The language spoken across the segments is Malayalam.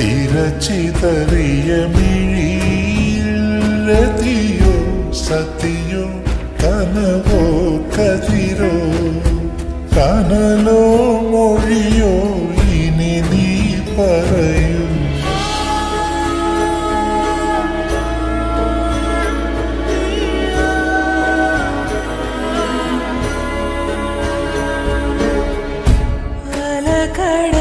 തിരച്ചിതറിയ മിഴിയോ സത്യോ കനവോ കതിരോ? കനലോ മൊഴിയോ ഇനി നീ പറയൂ. അലകടലൊലിയാരോ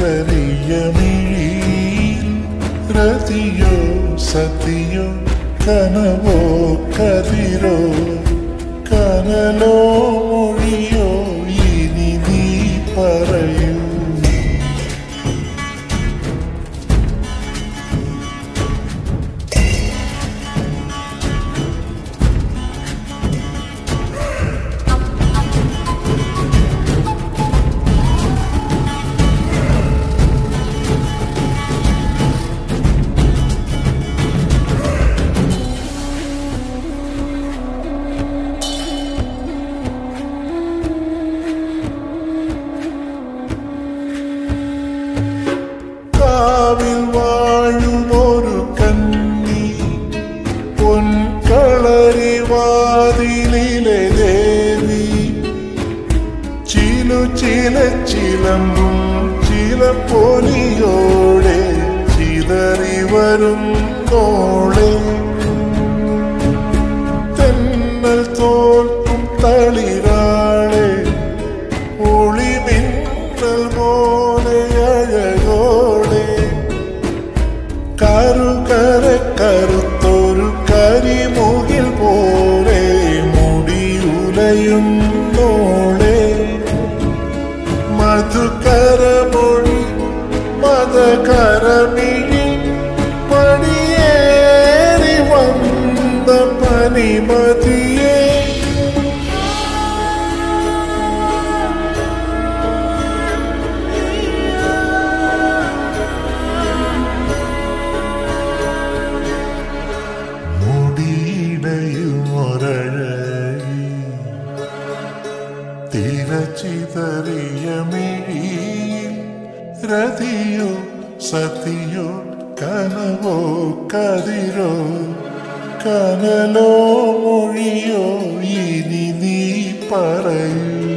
തിരച്ചിതറിയ മിഴിയോ സതിയോ കനവോ കതിരോ കനലോ ചിലു ചില ചിലമ്പും ചില പൊലിയോടെ ചിതറി വരും തോളെ. തെന്നൽ തോൽക്കും തളിരാളെ ഒളിമിന്നൽ പോലെ അഴകോളെ. കറുകര കറുത്തൊരു മതകരമിഴി പടിയേറി വന്ന പനിമതിയേ. തിരച്ചിതറിയ മിഴിയിൽ രതിയോ സതിയോ കനവോ കതിരോ? കനലോ മൊഴിയോ ഇനി നീ പറയൂ.